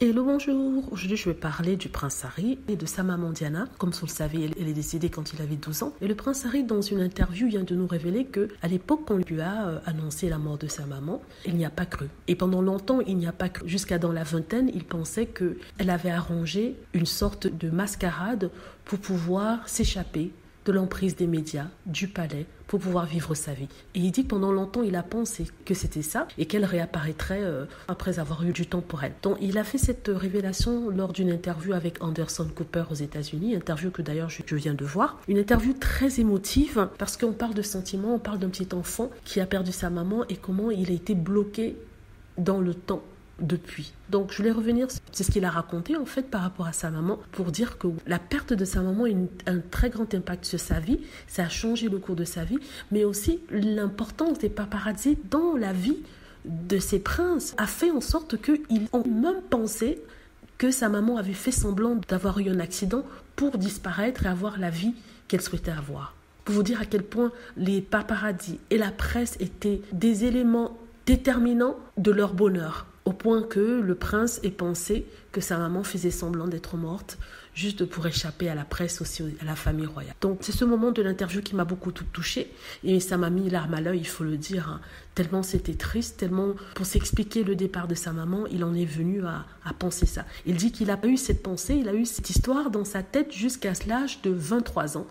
Hello, bonjour. Aujourd'hui, je vais parler du prince Harry et de sa maman Diana. Comme vous le savez, elle est décédée quand il avait 12 ans. Et le prince Harry, dans une interview, vient de nous révéler que, à l'époque, quand lui a euh, annoncé la mort de sa maman, il n'y a pas cru. Et pendant longtemps, il n'y a pas cru. Jusqu'à dans la vingtaine, il pensait qu'elle avait arrangé une sorte de mascarade pour pouvoir s'échapper de l'emprise des médias, du palais, pour pouvoir vivre sa vie. Et il dit que pendant longtemps, il a pensé que c'était ça et qu'elle réapparaîtrait euh, après avoir eu du temps pour elle. Donc il a fait cette révélation lors d'une interview avec Anderson Cooper aux États-Unis, interview que d'ailleurs je, je viens de voir. Une interview très émotive parce qu'on parle de sentiments, on parle d'un petit enfant qui a perdu sa maman et comment il a été bloqué dans le temps depuis. Donc je voulais revenir, c'est ce qu'il a raconté en fait par rapport à sa maman pour dire que la perte de sa maman a eu un très grand impact sur sa vie, ça a changé le cours de sa vie, mais aussi l'importance des paparazzi dans la vie de ces princes a fait en sorte qu'ils ont même pensé que sa maman avait fait semblant d'avoir eu un accident pour disparaître et avoir la vie qu'elle souhaitait avoir. Pour vous dire à quel point les paparazzi et la presse étaient des éléments déterminants de leur bonheur au point que le prince ait pensé que sa maman faisait semblant d'être morte juste pour échapper à la presse aussi à la famille royale. Donc c'est ce moment de l'interview qui m'a beaucoup touchée et ça m'a mis l'arme à l'œil, il faut le dire, hein. tellement c'était triste, tellement pour s'expliquer le départ de sa maman, il en est venu à, à penser ça. Il dit qu'il a eu cette pensée, il a eu cette histoire dans sa tête jusqu'à l'âge de 23 ans,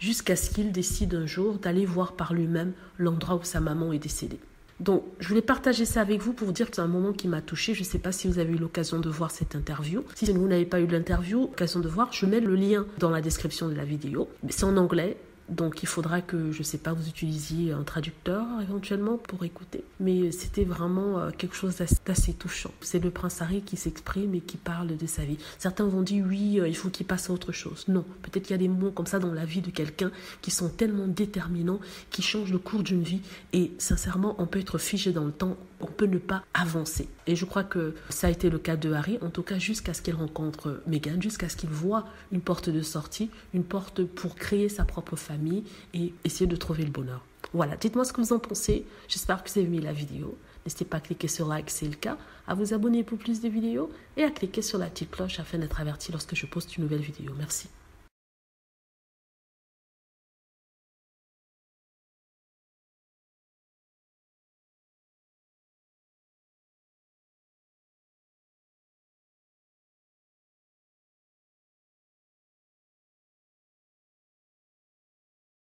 jusqu'à ce qu'il décide un jour d'aller voir par lui-même l'endroit où sa maman est décédée. Donc, je voulais partager ça avec vous pour vous dire que c'est un moment qui m'a touché. Je ne sais pas si vous avez eu l'occasion de voir cette interview. Si vous n'avez pas eu l'interview, l'occasion de voir, je mets le lien dans la description de la vidéo. C'est en anglais, donc il faudra que, je ne sais pas, vous utilisiez un traducteur éventuellement pour écouter. Mais c'était vraiment euh, quelque chose d'assez touchant. C'est le prince Harry qui s'exprime et qui parle de sa vie. Certains vont dire oui, euh, il faut qu'il passe à autre chose. Non, peut-être qu'il y a des mots comme ça dans la vie de quelqu'un qui sont tellement déterminants, qui changent le cours d'une vie. Et sincèrement, on peut être figé dans le temps, on peut ne pas avancer. Et je crois que ça a été le cas de Harry, en tout cas jusqu'à ce qu'il rencontre Meghan, jusqu'à ce qu'il voit une porte de sortie, une porte pour créer sa propre et essayer de trouver le bonheur. Voilà, dites-moi ce que vous en pensez. J'espère que vous avez aimé la vidéo. N'hésitez pas à cliquer sur like si c'est le cas, à vous abonner pour plus de vidéos et à cliquer sur la petite cloche afin d'être averti lorsque je poste une nouvelle vidéo. Merci.